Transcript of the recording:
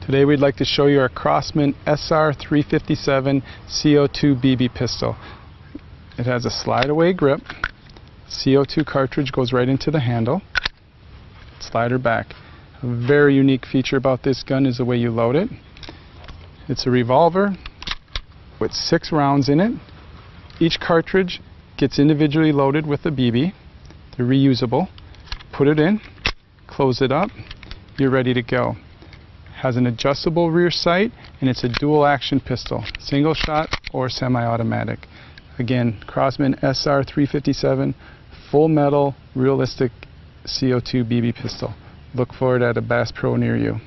Today we'd like to show you our Crosman SR357 CO2 BB pistol. It has a slide away grip. CO2 cartridge goes right into the handle. Slider back. A very unique feature about this gun is the way you load it. It's a revolver with six rounds in it. Each cartridge gets individually loaded with a BB. They're reusable. Put it in, close it up, you're ready to go. Has an adjustable rear sight and it's a dual action pistol, single shot or semi-automatic. Again, Crosman SR357, full metal, realistic CO2 BB pistol. Look for it at a Bass Pro near you.